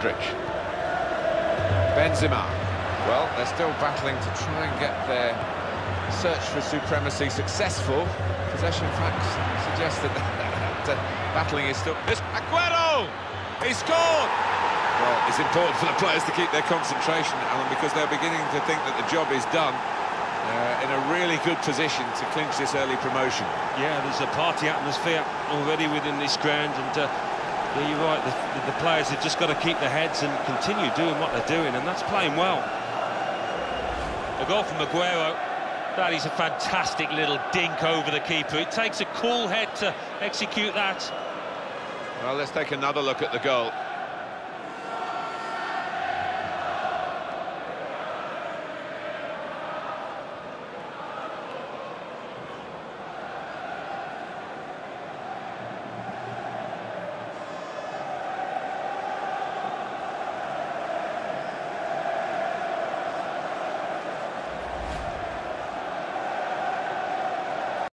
Modric. Benzema. Well, they're still battling to try and get their search for supremacy successful. Possession facts suggest that, that uh, battling is still... It's Aguero! He scored! Well, it's important for the players to keep their concentration, Alan, because they're beginning to think that the job is done. Uh, in a really good position to clinch this early promotion. Yeah, there's a party atmosphere already within this ground, and uh, yeah, you're right, the, the, players have just got to keep their heads and continue doing what they're doing, and that's playing well. A goal from Aguero. That is a fantastic little dink over the keeper. It takes a cool head to execute that. Well, let's take another look at the goal.